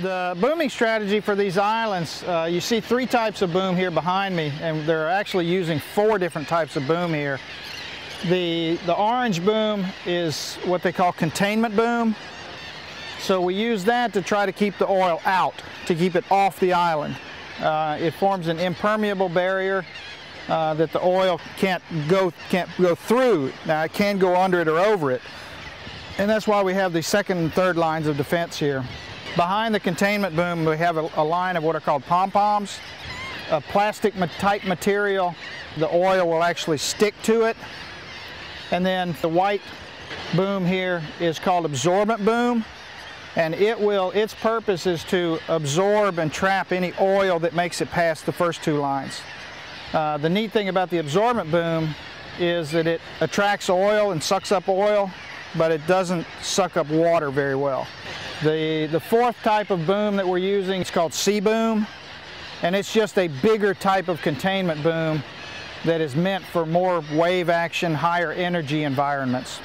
The booming strategy for these islands, uh, you see three types of boom here behind me, and they're actually using four different types of boom here. The, the orange boom is what they call containment boom. So we use that to try to keep the oil out, to keep it off the island. Uh, it forms an impermeable barrier uh, that the oil can't go, can't go through. Now it can go under it or over it. And that's why we have the second and third lines of defense here. Behind the containment boom, we have a, a line of what are called pom-poms, a plastic type material. The oil will actually stick to it. And then the white boom here is called absorbent boom. And it will, its purpose is to absorb and trap any oil that makes it past the first two lines. Uh, the neat thing about the absorbent boom is that it attracts oil and sucks up oil, but it doesn't suck up water very well. The, the fourth type of boom that we're using is called C-boom, and it's just a bigger type of containment boom that is meant for more wave action, higher energy environments.